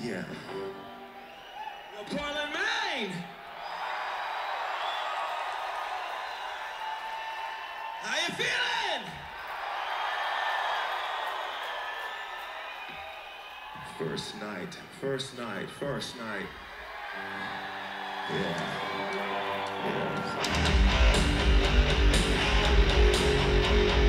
Yeah. Yo, Portland, Maine. How you feeling? First night, first night, first night. Yeah. Yeah.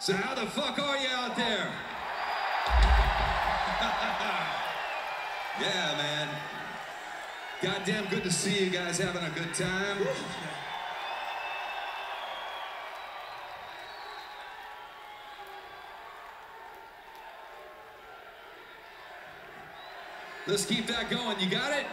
So how the fuck are you out there? yeah, man. Goddamn good to see you guys having a good time. Let's keep that going. You got it?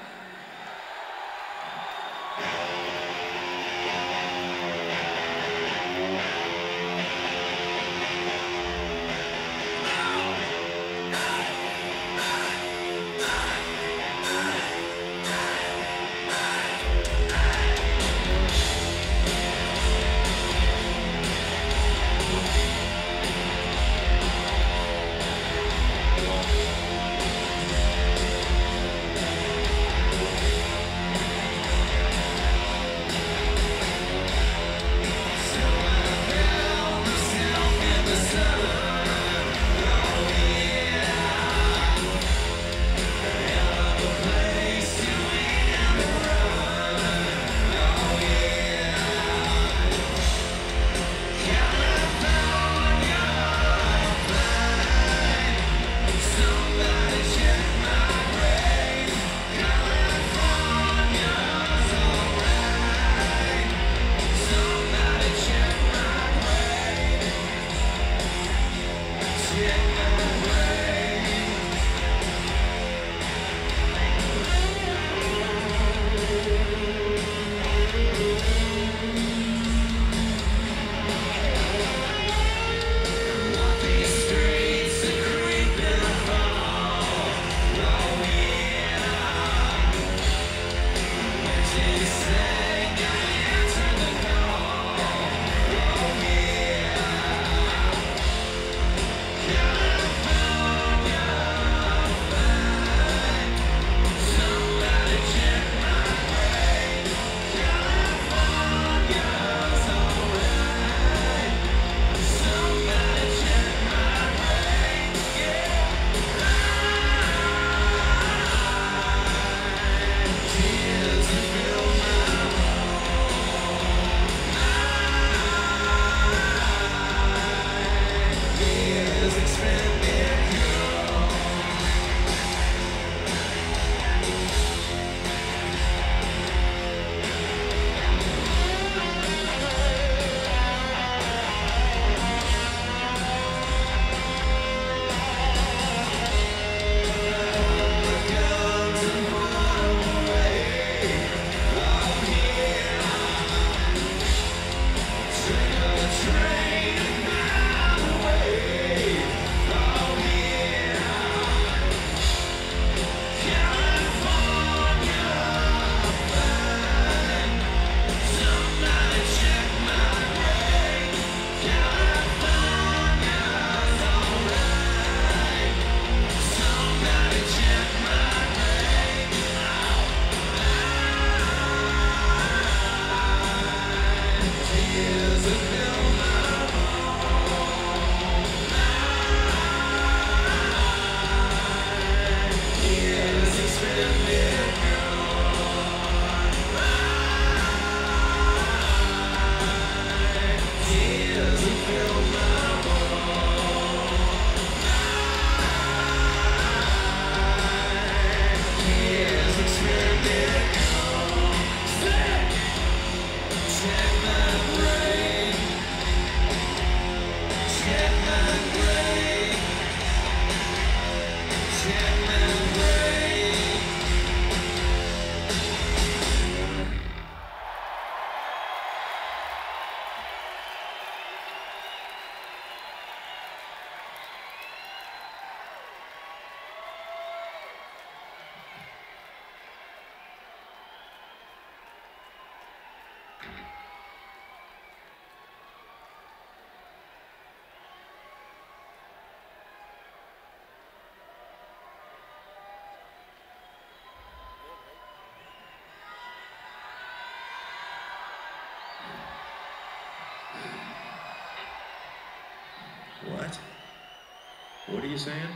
You saying?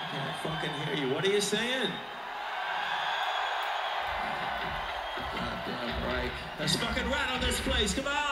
I can't fucking hear you. What are you saying? Goddamn right. Let's fucking rattle this place. Come on.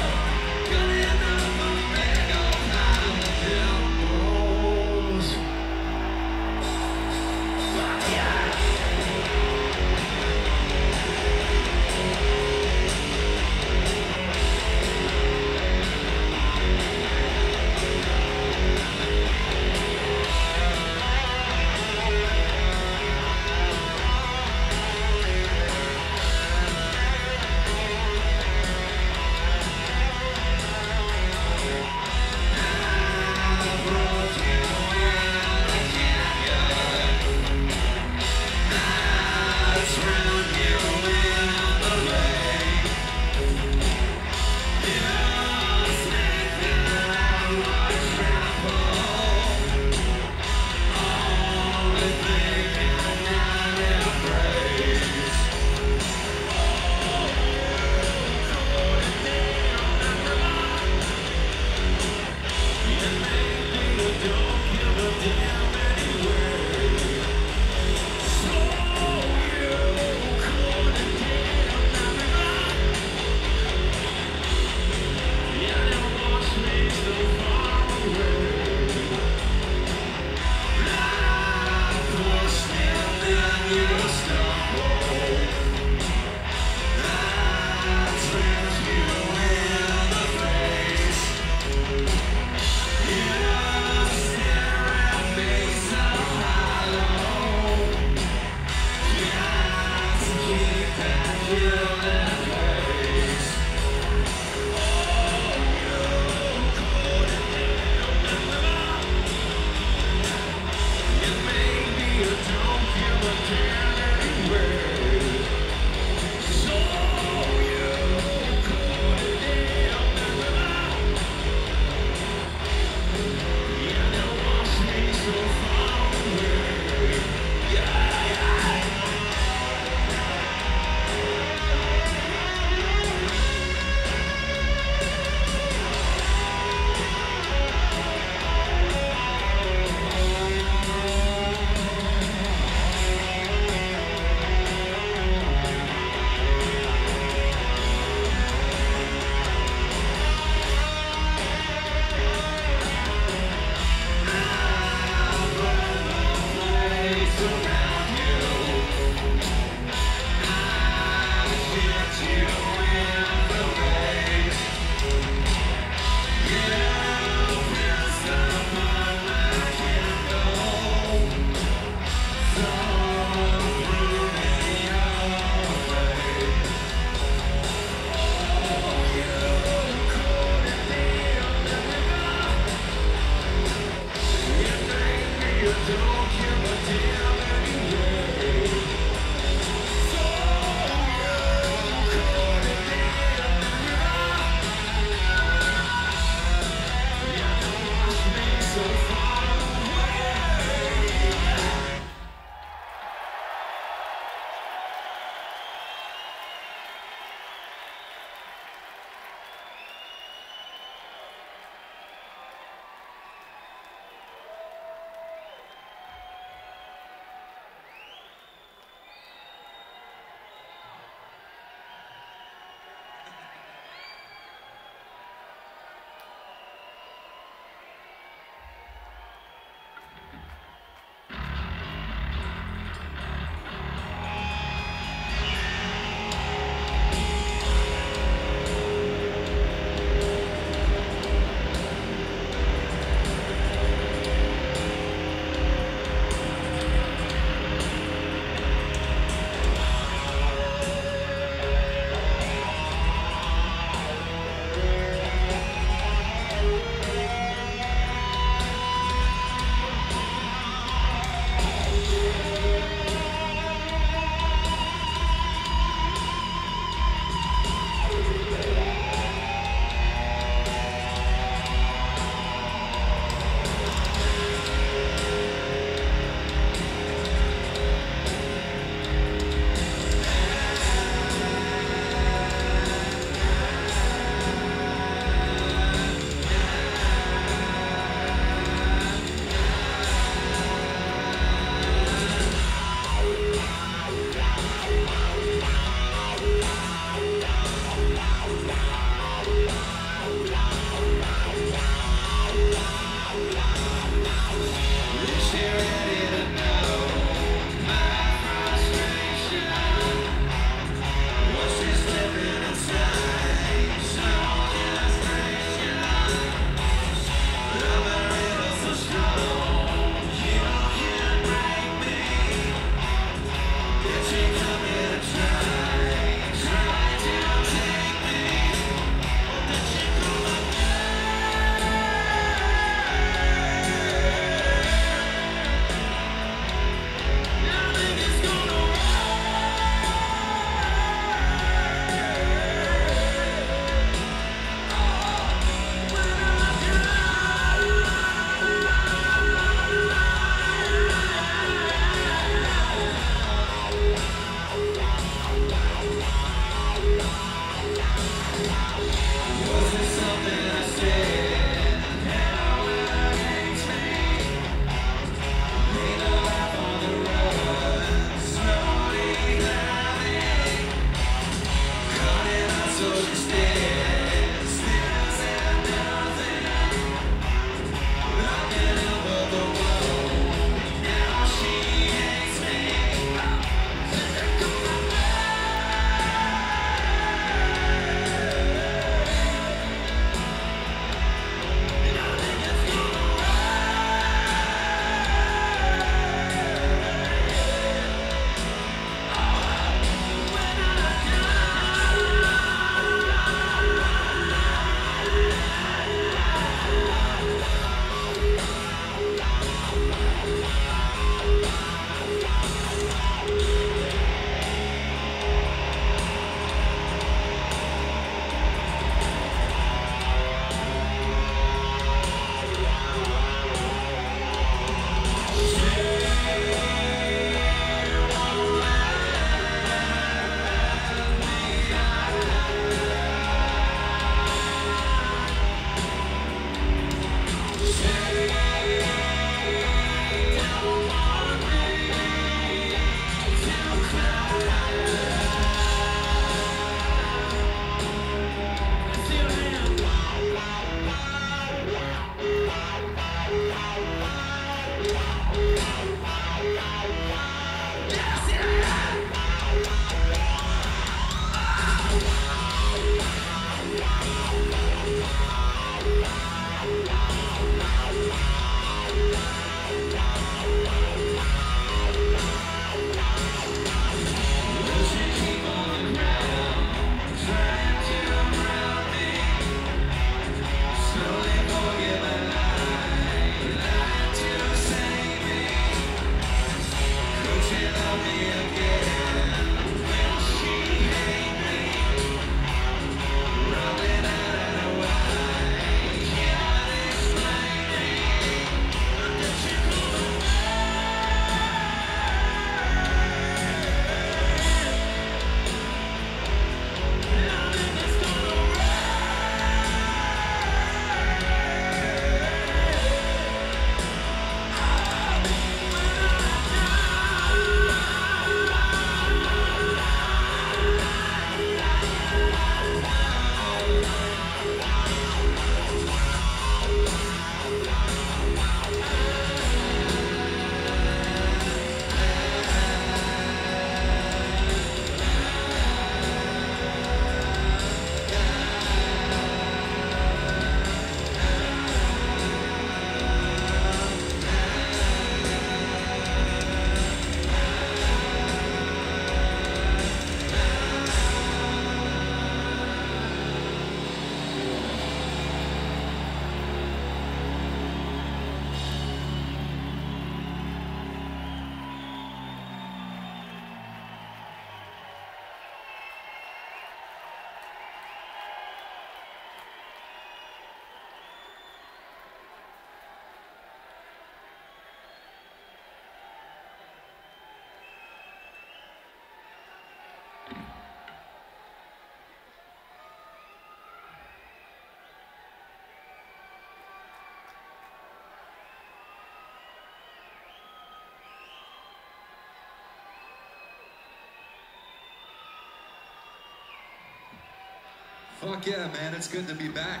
Fuck yeah, man. It's good to be back.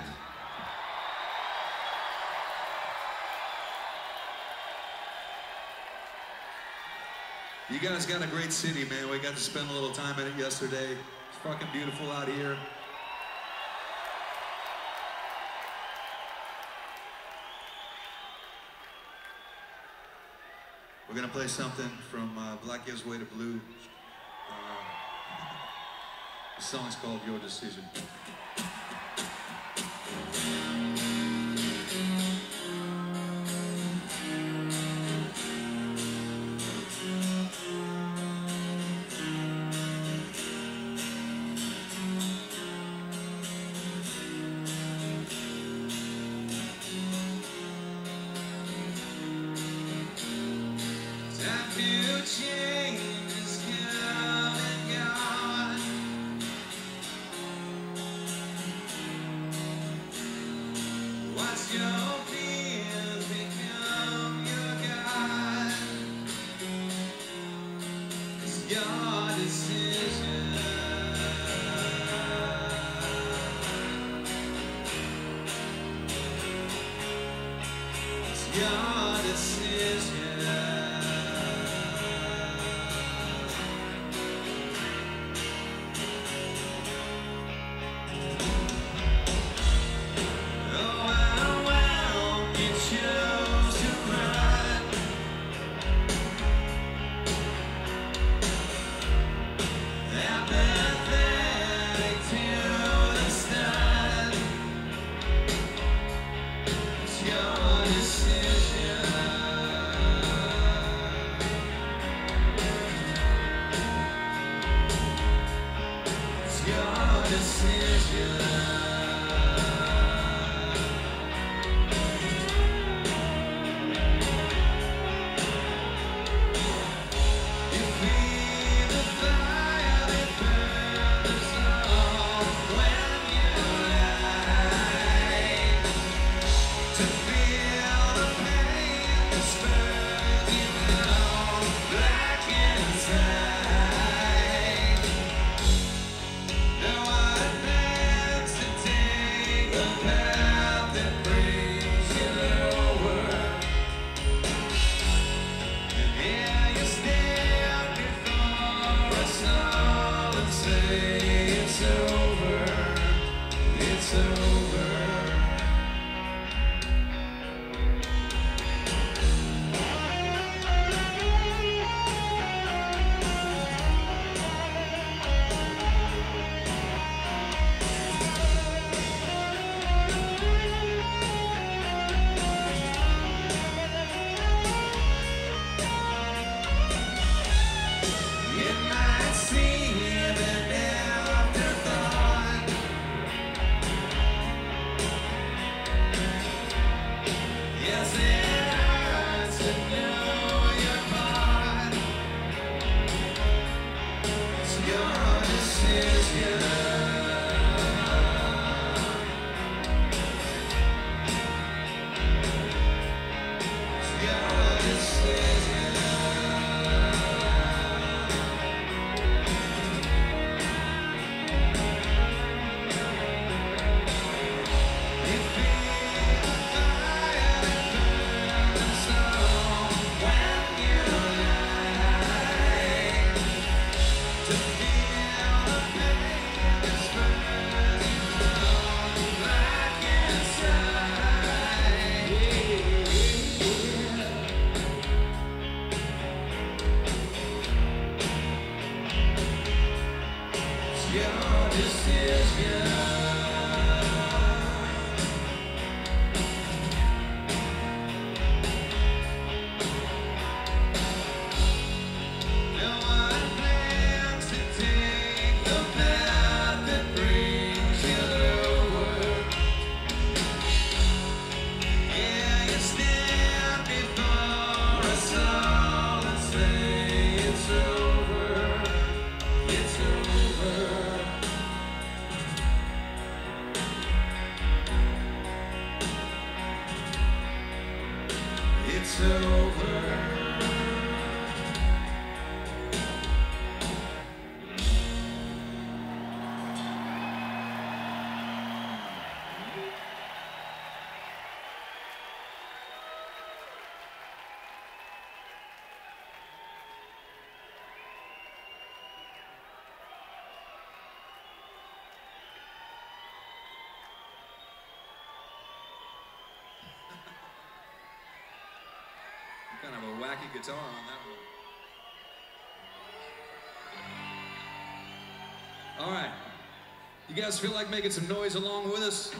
You guys got a great city, man. We got to spend a little time in it yesterday. It's fucking beautiful out here. We're gonna play something from uh, Black Gives Way to Blue song's called Your Decision. It's you. Kind of a wacky guitar on that one. All right. You guys feel like making some noise along with us?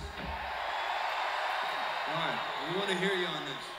All right. We want to hear you on this.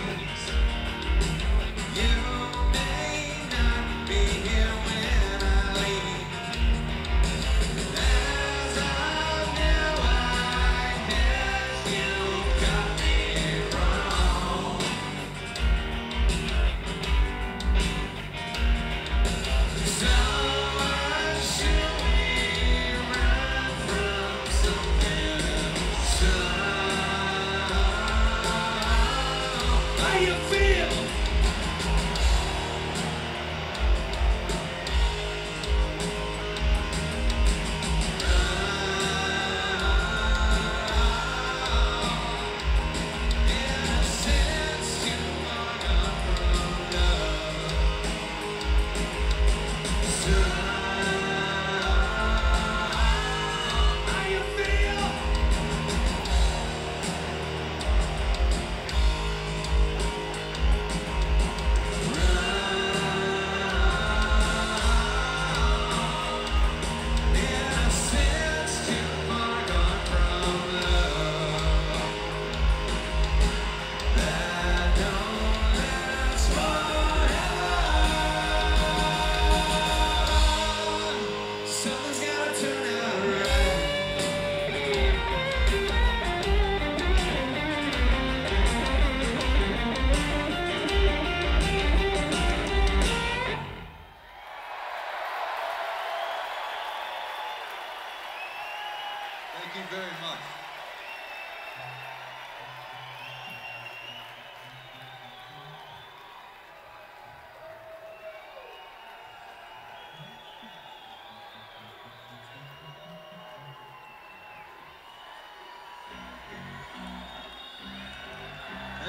Thank you.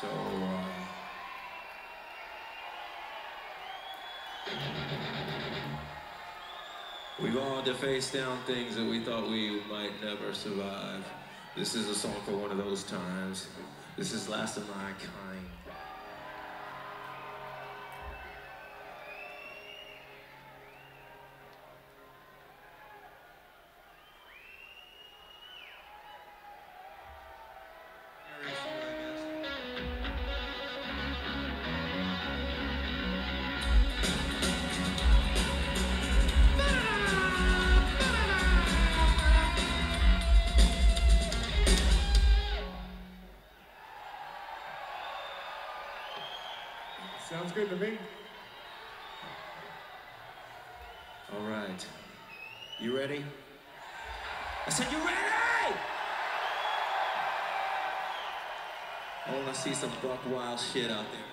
So, uh, we've all had to face down things that we thought we might never survive. This is a song for one of those times. This is Last of My Kind. Some buck wild shit out there.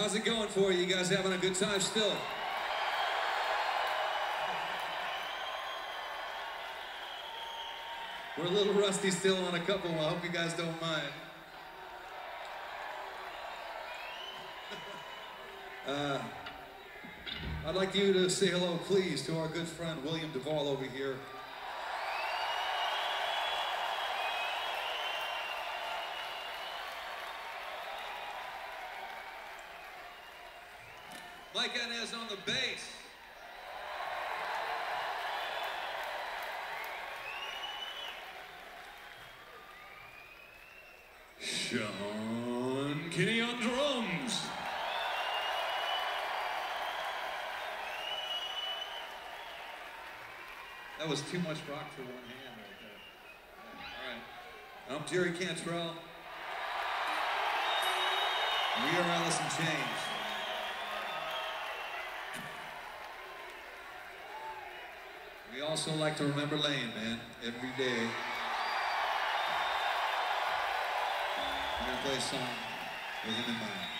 How's it going for you? You guys having a good time still? We're a little rusty still on a couple. I hope you guys don't mind. uh, I'd like you to say hello, please, to our good friend William Duvall over here. Mike Inez on the bass. Sean Kinney on drums. That was too much rock for one hand right there. All right. I'm Jerry Cantrell. We are Alice in Chains. Also like to remember Layne, man, every day. I'm gonna play a song with him in mind.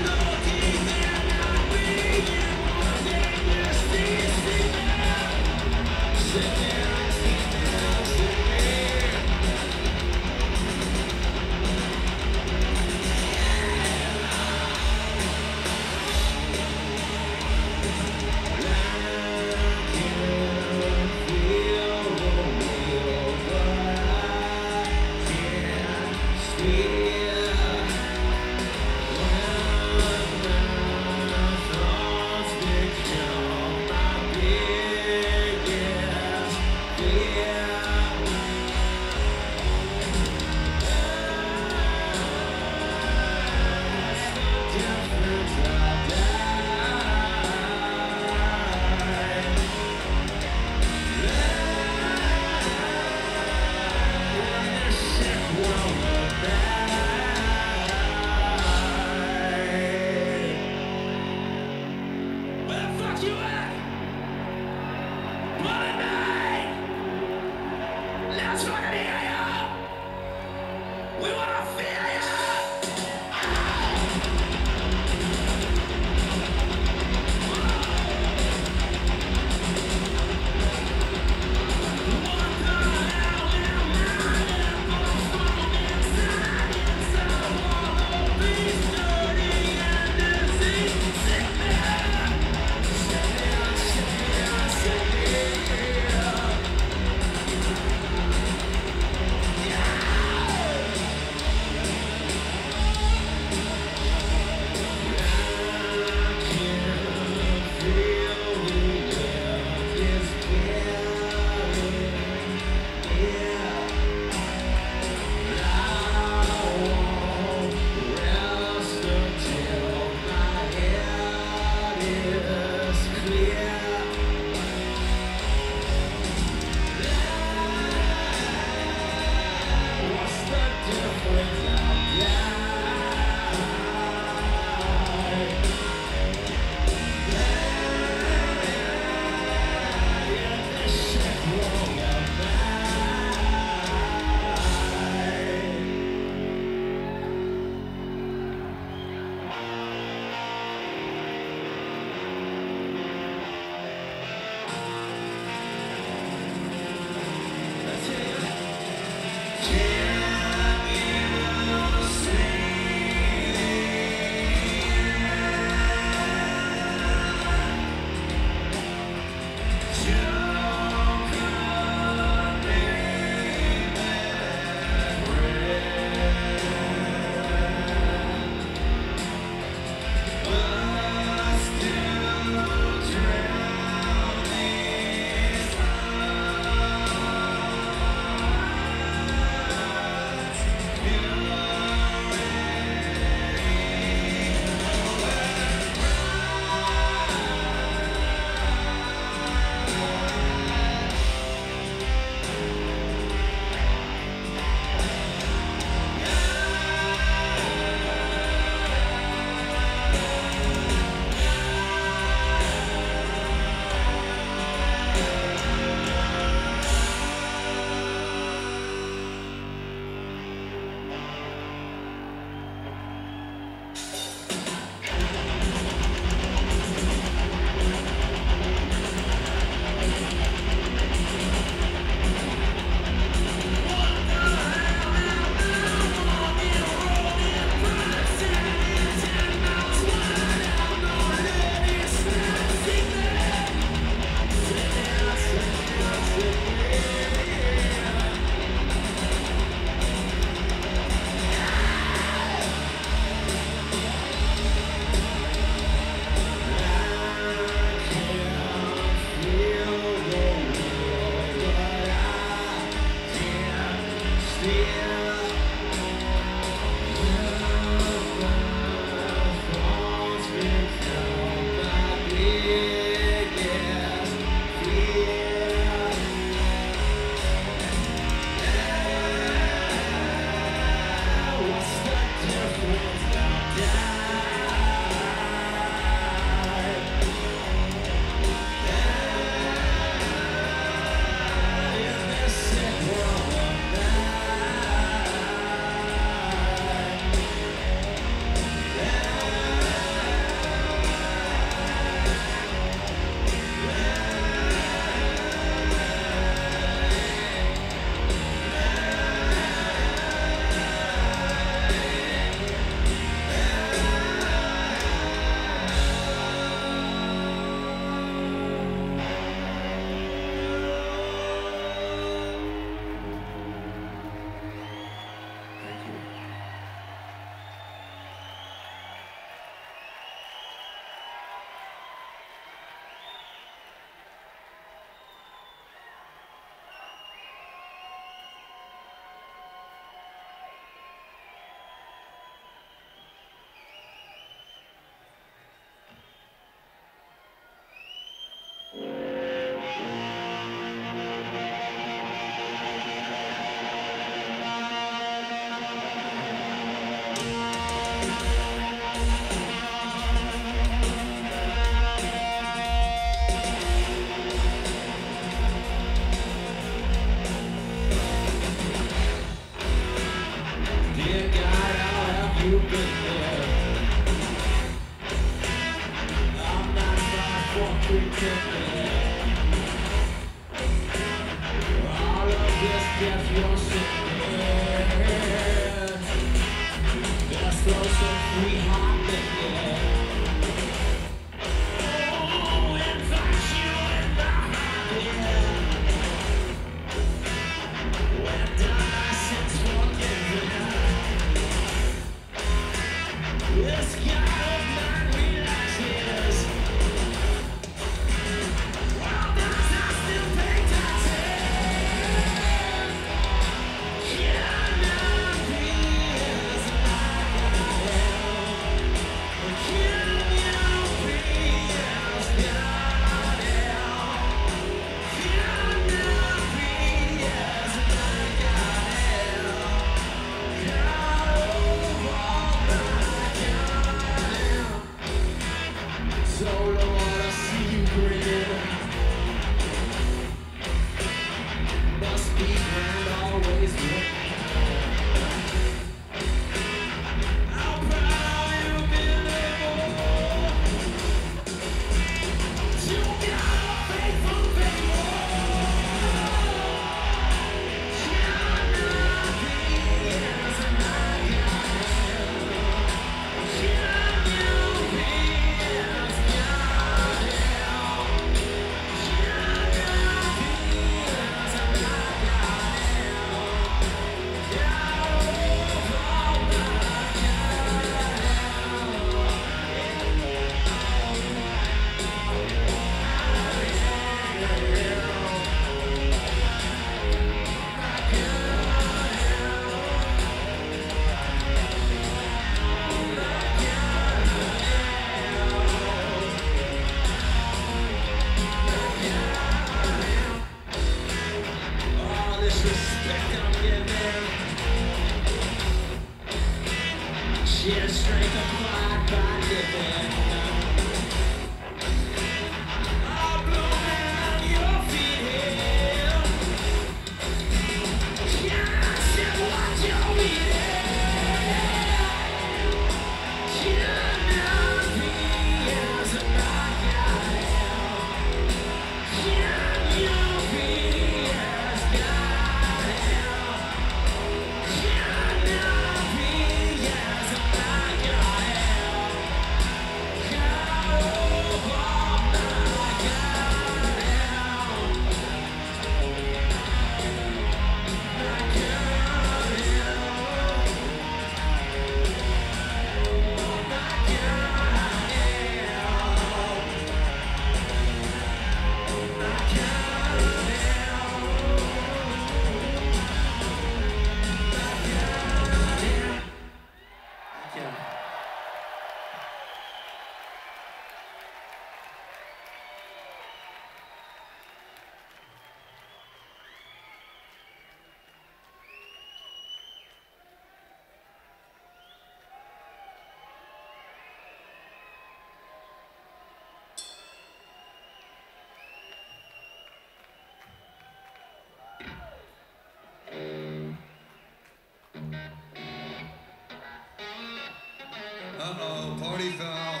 party foul.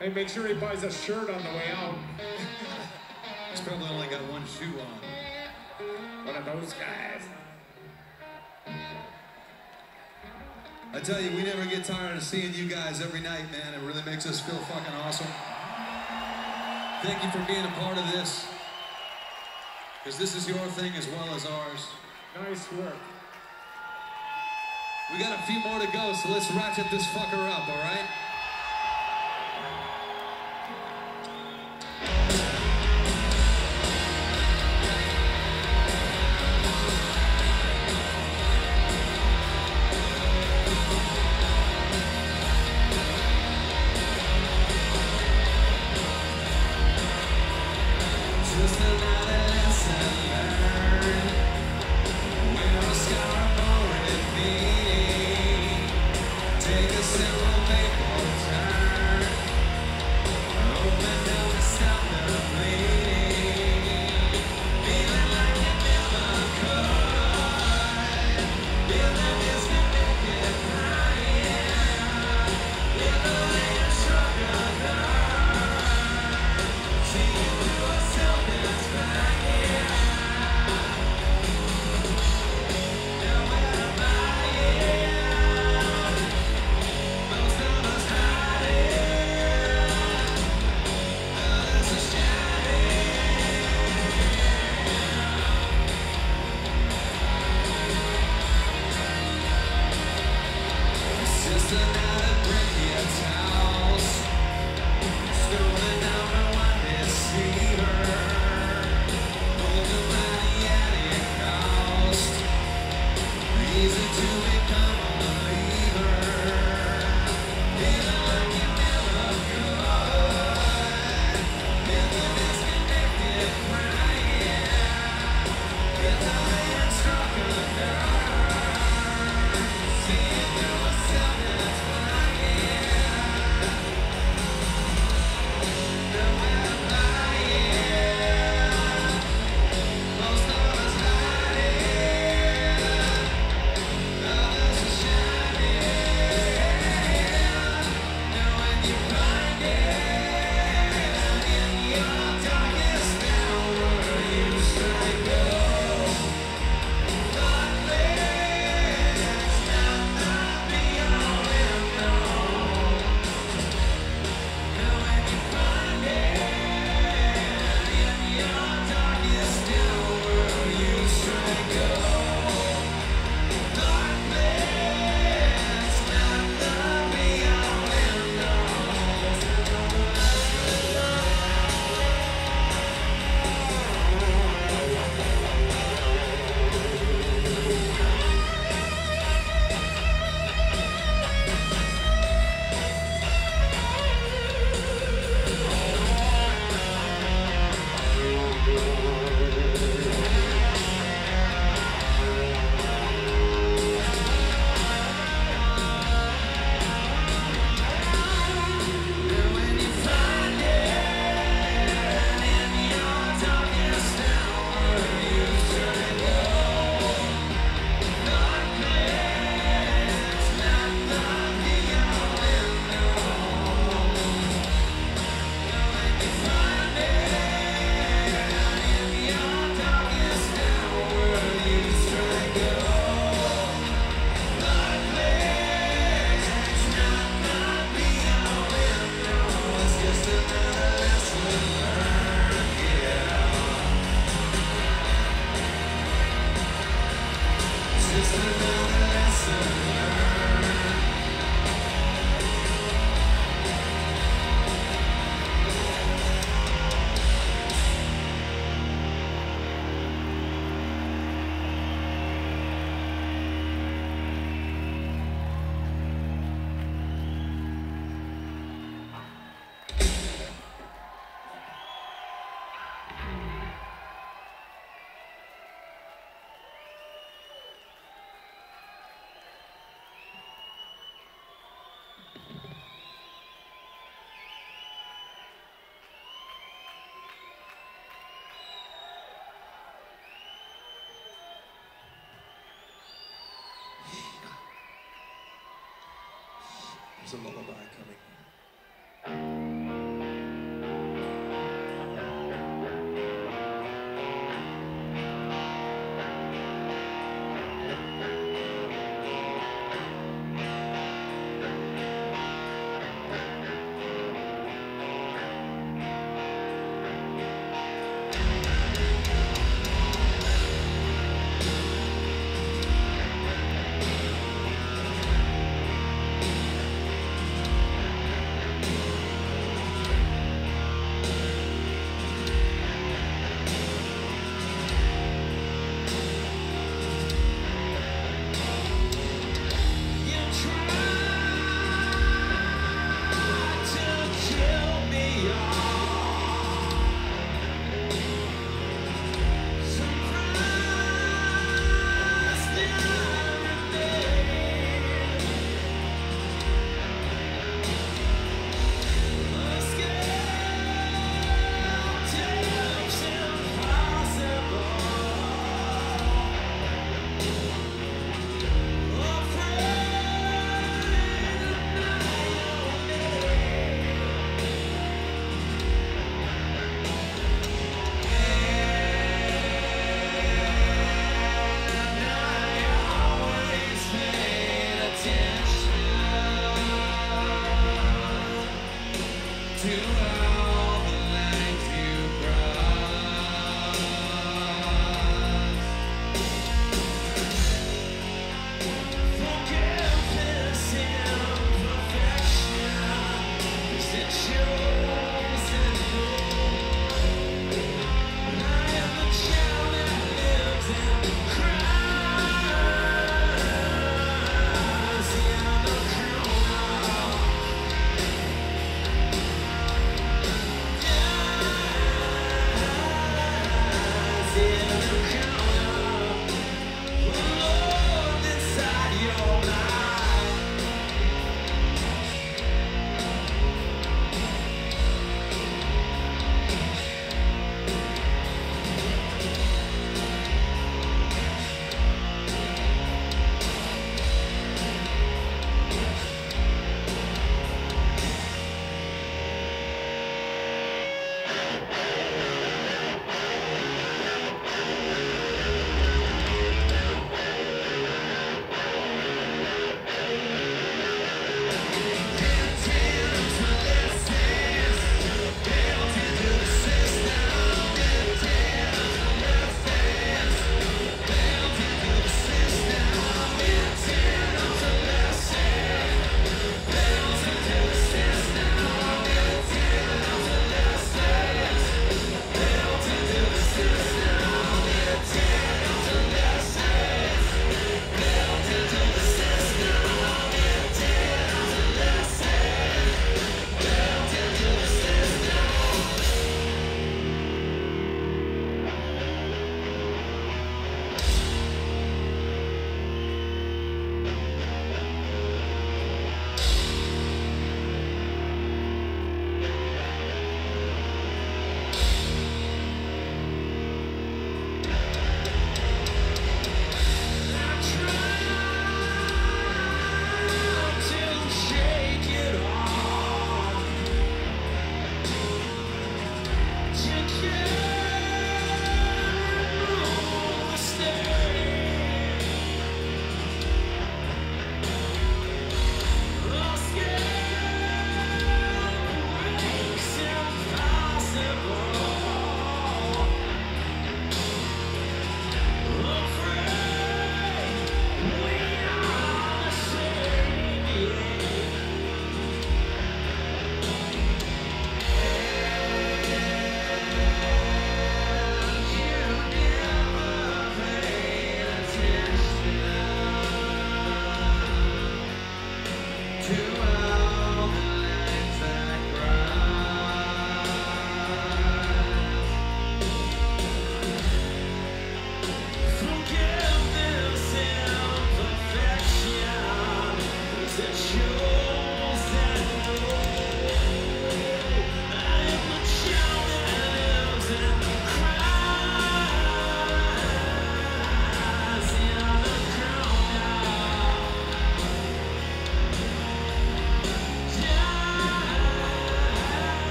hey, make sure he buys a shirt on the way out. He's probably only got one shoe on. One of those guys. I tell you, we never get tired of seeing you guys every night, man. It really makes us feel fucking awesome. Thank you for being a part of this because this is your thing as well as ours. Nice work. We got a few more to go, so let's ratchet this fucker up, all right? A lullaby coming.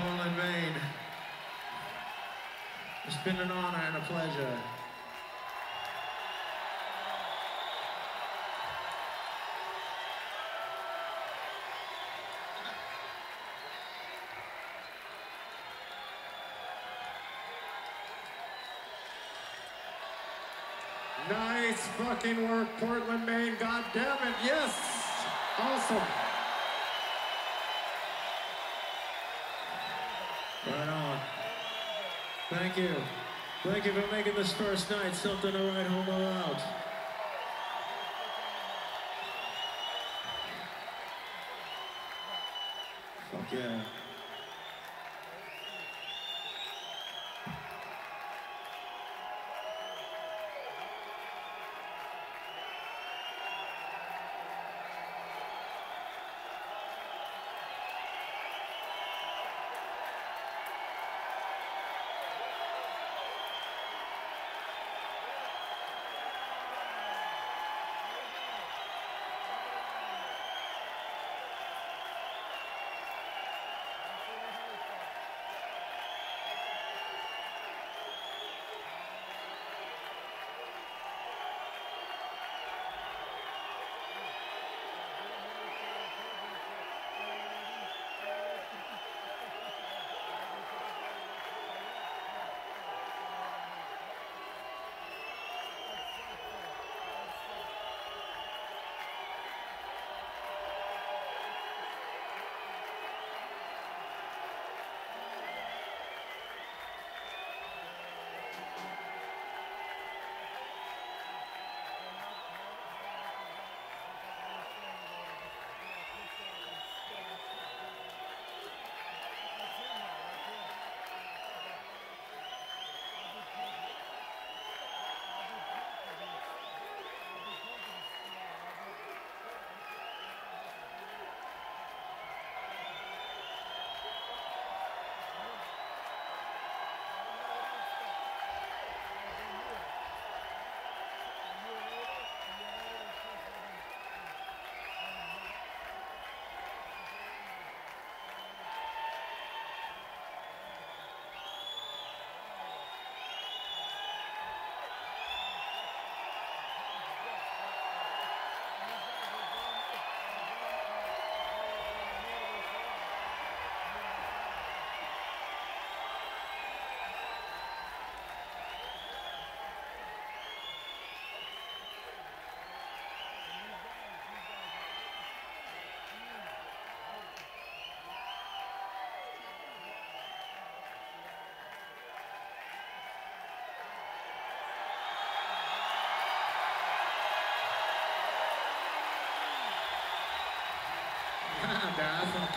Portland, Maine. It's been an honor and a pleasure. Nice fucking work, Portland, Maine. God damn it. Yes. Awesome. Right on. Thank you. Thank you for making this first night something to write home about. Fuck yeah.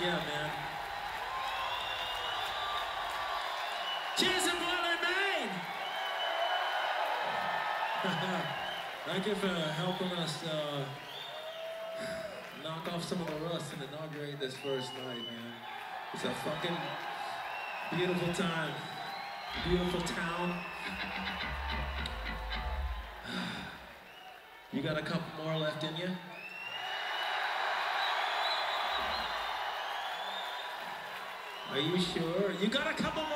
Yeah, man. Cheers and Boiler Maine! Thank you for helping us uh, knock off some of the rust and inaugurate this first night, man. It's a fucking beautiful time. Beautiful town. You got a couple more left in you? Are you sure? You got a couple more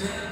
Wife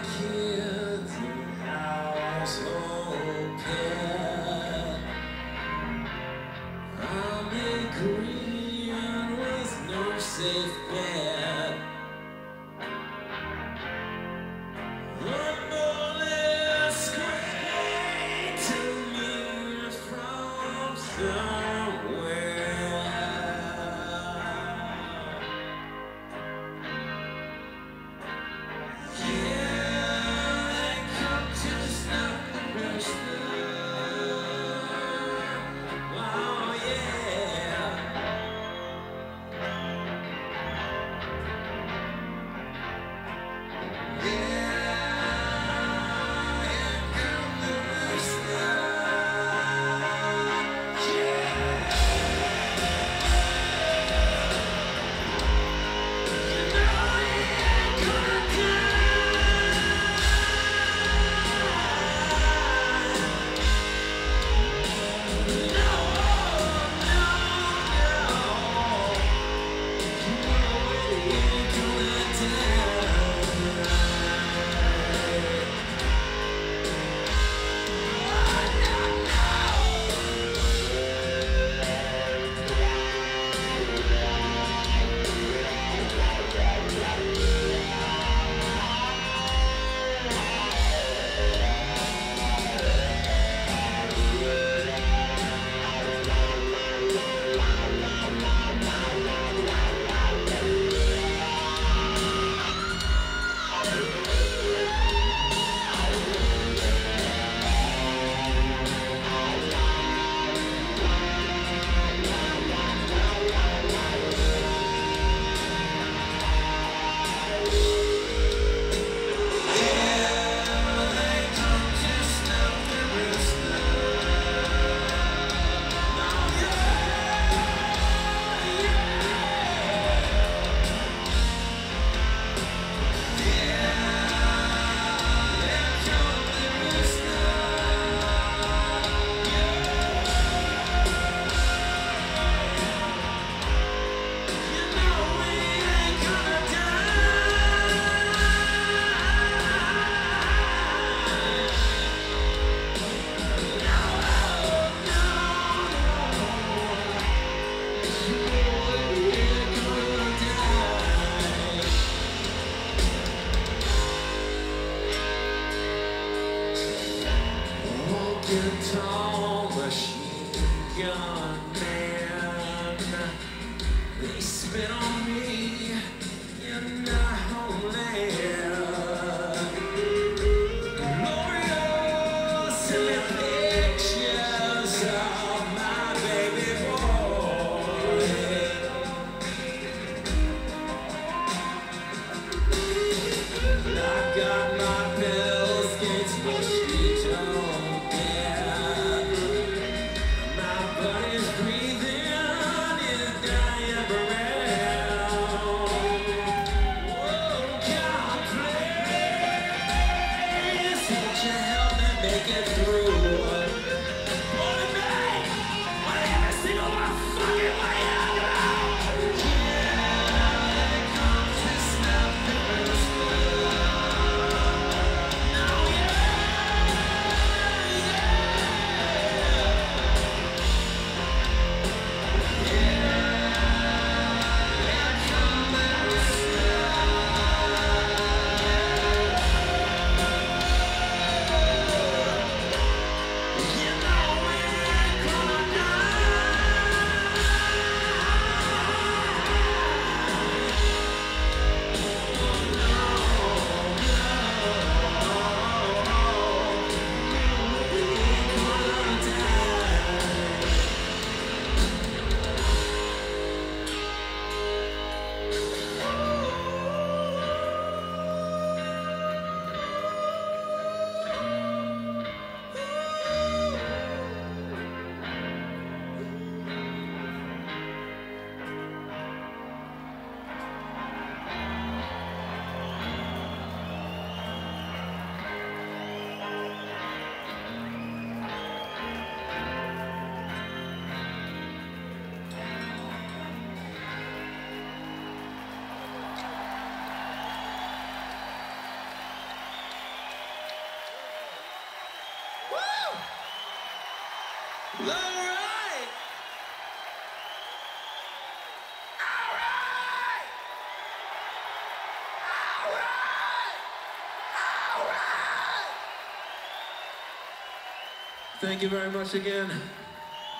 Thank you very much again.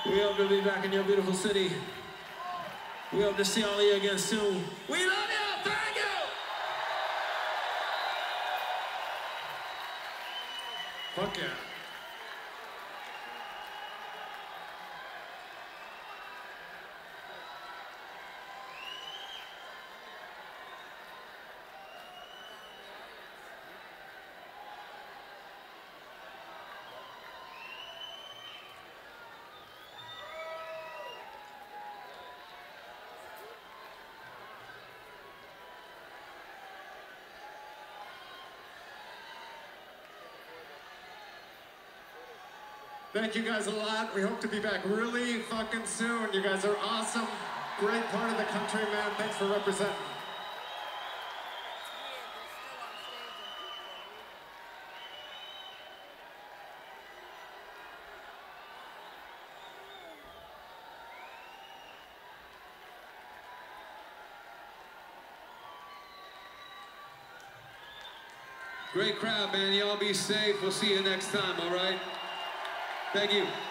We hope to be back in your beautiful city. We hope to see all of you again soon. We love you! Thank you! Fuck yeah. Thank you guys a lot. We hope to be back really fucking soon. You guys are awesome. Great part of the country, man. Thanks for representing. Great crowd, man. Y'all be safe. We'll see you next time, all right? Thank you.